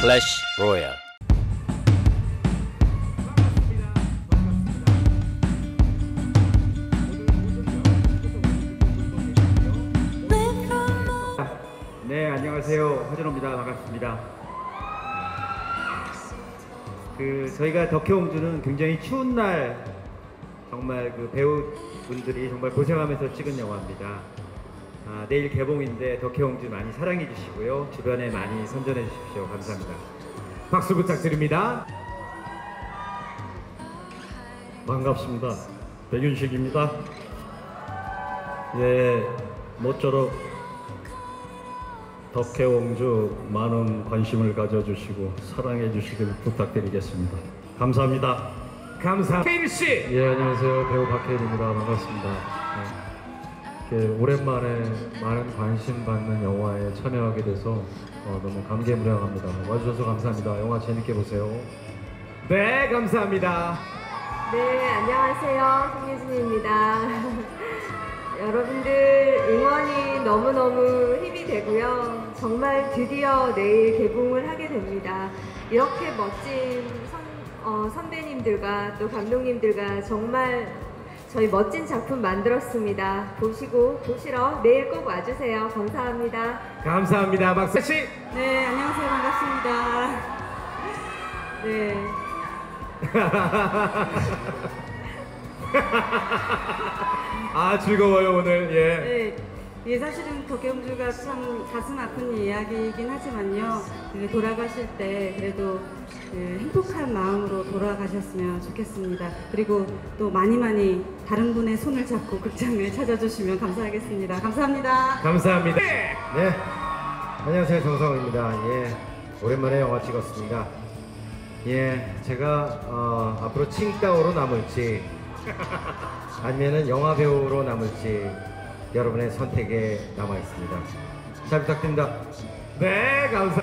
클래시 로얄 네, 안녕하세요. 허준호입니다. 반갑습니다. 그 저희가 덕혜옹주는 굉장히 추운 날 정말 그 배우분들이 정말 고생하면서 찍은 영화입니다. 아, 내일 개봉인데 덕혜옹주 많이 사랑해 주시고요. 주변에 많이 선전해 주십시오. 감사합니다. 박수 부탁드립니다. 반갑습니다. 백윤식입니다. 예, 모쪼록 덕혜옹주 많은 관심을 가져주시고 사랑해 주시길 부탁드리겠습니다. 감사합니다. 감사. 케일 씨. 예, 안녕하세요. 배우 박혜인입니다. 반갑습니다. 네. 이렇게 오랜만에 많은 관심 받는 영화에 참여하게 돼서 어, 너무 감개무량합니다. 와주셔서 감사합니다. 영화 재밌게 보세요. 네, 감사합니다. 네, 안녕하세요. 송예진입니다. 여러분들 응원이 너무너무 힘이 되고요. 정말 드디어 내일 개봉을 하게 됩니다. 이렇게 멋진 선, 어, 선배님들과 또 감독님들과 정말 저희 멋진 작품 만들었습니다. 보시고 보시러 내일 꼭 와주세요. 감사합니다. 감사합니다. 박수 씨. 네, 안녕하세요. 반갑습니다. 네. 아, 즐거워요, 오늘. 예. 네, 예, 사실은 덕혜옹주가 참 가슴 아픈 이야기이긴 하지만요. 그 돌아가실 때 그래도 그 행복한 마음으로 돌아가셨으면 좋겠습니다. 그리고 또 많이 많이 다른 분의 손을 잡고 극장을 찾아주시면 감사하겠습니다. 감사합니다. 감사합니다. 네, 안녕하세요 정성호입니다. 예, 오랜만에 영화 찍었습니다. 예, 제가 어, 앞으로 칭따오로 남을지 아니면은 영화 배우로 남을지 여러분의 선택에 남아 있습니다. 잘 부탁드립니다. 네, 감사.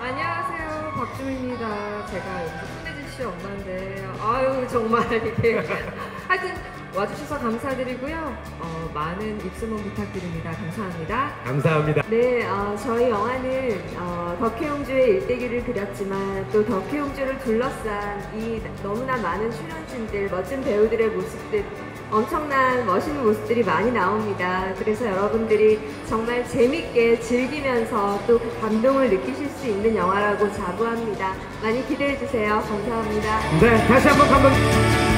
안녕하세요 박주미입니다 제가 여기 손혜진 씨 엄마인데 아유 정말 이렇게 하여튼 와주셔서 감사드리고요 어, 많은 입소문 부탁드립니다 감사합니다 감사합니다. 네 어, 저희 영화는 어, 덕혜옹주의 일대기를 그렸지만 또 덕혜옹주를 둘러싼 이 너무나 많은 출연진들 멋진 배우들의 모습들 엄청난 멋있는 모습들이 많이 나옵니다. 그래서 여러분들이 정말 재밌게 즐기면서 또 그 감동을 느끼실 수 있는 영화라고 자부합니다. 많이 기대해 주세요. 감사합니다. 네, 다시 한번 감독.